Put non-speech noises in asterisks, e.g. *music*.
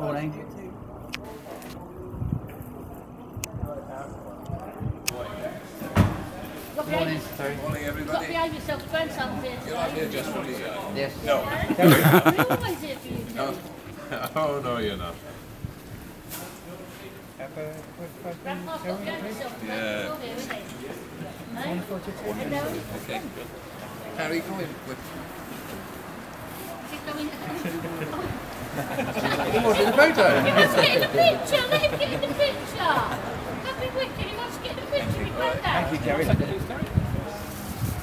morning. Morning, sorry. Morning, everybody. behave yourself, burn. You're here just for me, Yes. No. *laughs* *laughs* no. *laughs* Oh, no, you're not. Yeah. Okay, good. Harry, go in he wanted a photo. He wants to get in the picture. Let him get in the picture. Happy wicked. He wants to get in the picture. Thank you, Jerry.